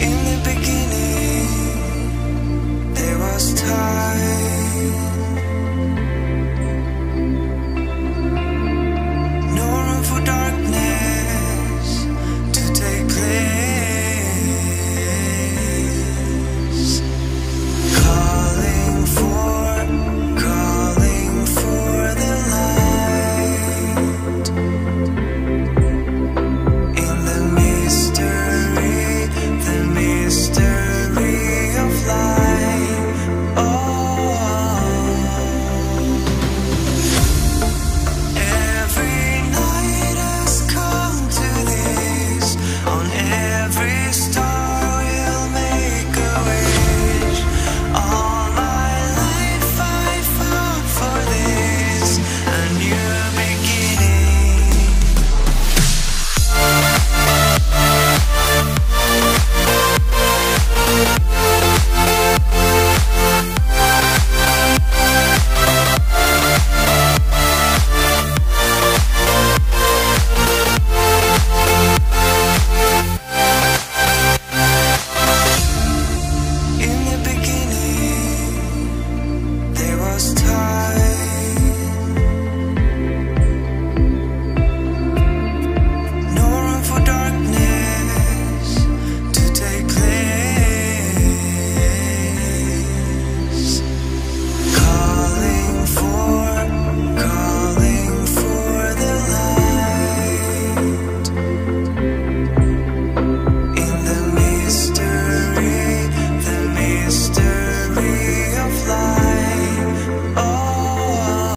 In the beginning, there was time.